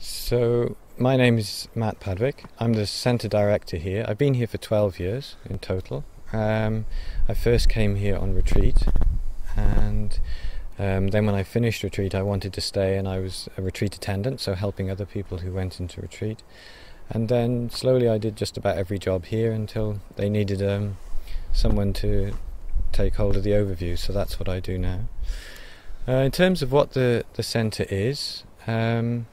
So, my name is Matt Padwick. I'm the centre director here. I've been here for 12 years in total. Um, I first came here on retreat, and um, then when I finished retreat, I wanted to stay, and I was a retreat attendant, so helping other people who went into retreat. And then slowly, I did just about every job here until they needed um, someone to take hold of the overview. So that's what I do now. Uh, in terms of what the the centre is. Um,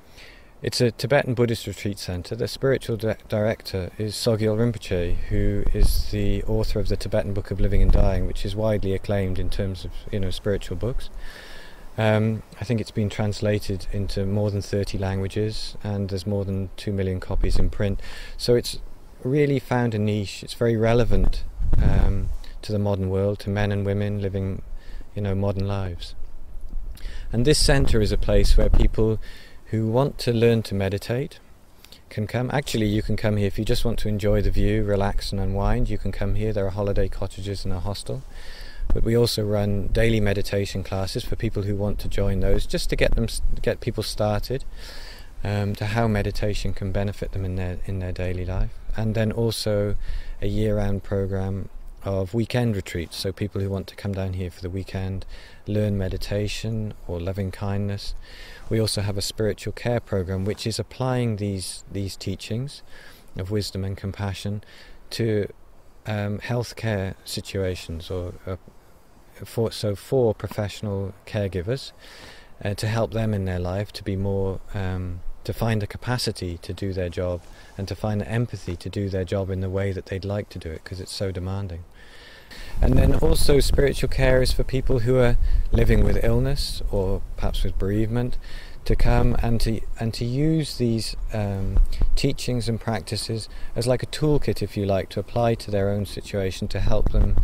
it's a Tibetan Buddhist retreat center. The spiritual di- director is Sogyal Rinpoche, who is the author of the Tibetan Book of Living and Dying, which is widely acclaimed in terms of you know spiritual books. Um, I think it's been translated into more than 30 languages, and there's more than two million copies in print. So it's really found a niche. It's very relevant um, to the modern world, to men and women living, you know, modern lives. And this center is a place where people who want to learn to meditate can come. Actually, you can come here if you just want to enjoy the view, relax and unwind. You can come here. There are holiday cottages and a hostel. But we also run daily meditation classes for people who want to join those, just to get them, get people started, um, to how meditation can benefit them in their in their daily life, and then also a year-round program of weekend retreats. So people who want to come down here for the weekend, learn meditation or loving kindness. We also have a spiritual care program which is applying these these teachings of wisdom and compassion to um, healthcare situations or uh, for so for professional caregivers uh, to help them in their life to be more um, to find the capacity to do their job and to find the empathy to do their job in the way that they'd like to do it because it's so demanding. And then also spiritual care is for people who are living with illness or perhaps with bereavement to come and to and to use these um, teachings and practices as like a toolkit, if you like, to apply to their own situation to help them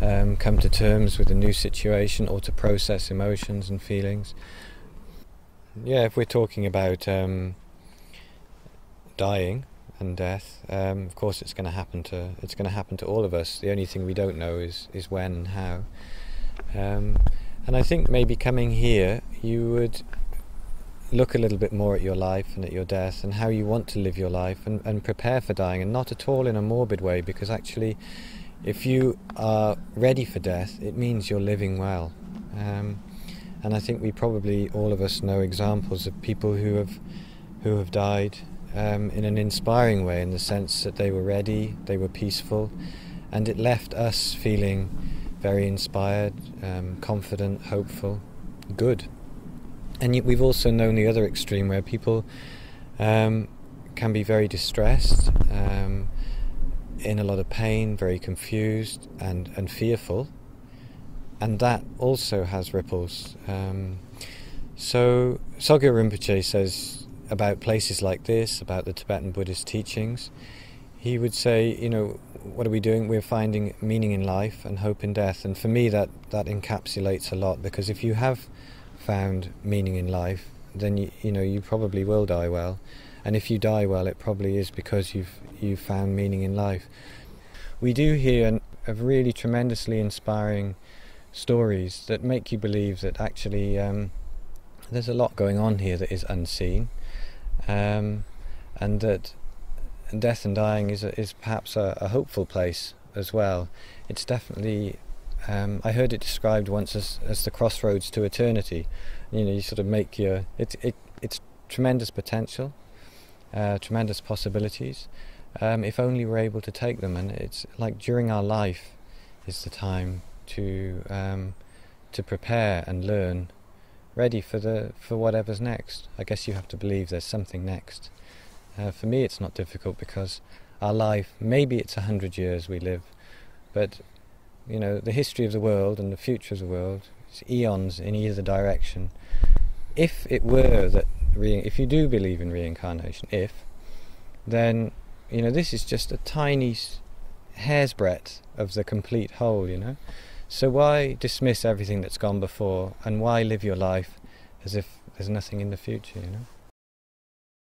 um, come to terms with a new situation or to process emotions and feelings. Yeah, if we're talking about um, dying, and death. Um, of course, it's going to happen to it's going to happen to all of us. The only thing we don't know is is when and how. Um, and I think maybe coming here, you would look a little bit more at your life and at your death and how you want to live your life and, and prepare for dying, and not at all in a morbid way, because actually, if you are ready for death, it means you're living well. Um, and I think we probably all of us know examples of people who have who have died um, in an inspiring way in the sense that they were ready, they were peaceful, and it left us feeling very inspired, um, confident, hopeful, good. And yet we've also known the other extreme where people um, can be very distressed, um, in a lot of pain, very confused and, and fearful, and that also has ripples. Um, so Sogyal Rinpoche says about places like this, about the Tibetan Buddhist teachings, he would say, you know, what are we doing? We're finding meaning in life and hope in death. And for me, that, that encapsulates a lot because if you have found meaning in life, then you, you know you probably will die well. And if you die well, it probably is because you've you've found meaning in life. We do hear a really tremendously inspiring stories that make you believe that actually um, there's a lot going on here that is unseen um, and that death and dying is a, is perhaps a, a, hopeful place as well. It's definitely. Um, I heard it described once as, as the crossroads to eternity. You know, you sort of make your it, it it's tremendous potential, uh, tremendous possibilities. Um, if only we're able to take them, and it's like during our life is the time to um, to prepare and learn ready for the for whatever's next. I guess you have to believe there's something next. Uh, for me, it's not difficult because our life, maybe it's a hundred years we live, but you know the history of the world and the future of the world it's eons in either direction. If it were that, re- if you do believe in reincarnation, if, then you know this is just a tiny hair's breadth of the complete whole. You know. So why dismiss everything that's gone before and why live your life as if there's nothing in the future, you know?